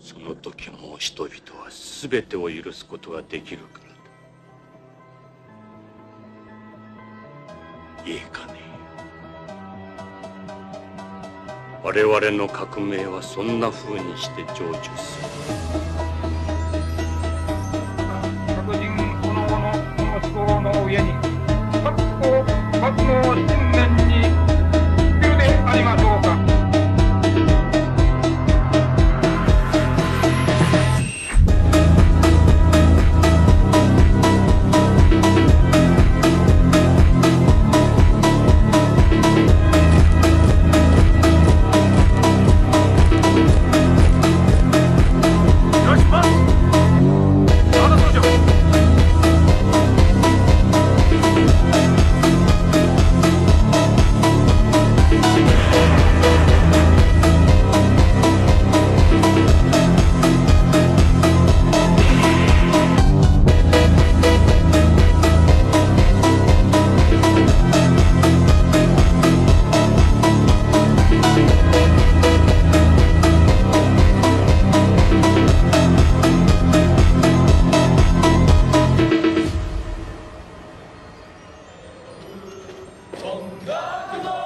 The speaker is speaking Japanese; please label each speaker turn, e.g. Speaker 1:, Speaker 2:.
Speaker 1: その時も人々は全てを許すことができるからだ。いいかね。我々の革命はそんな風にして成就する。
Speaker 2: the God.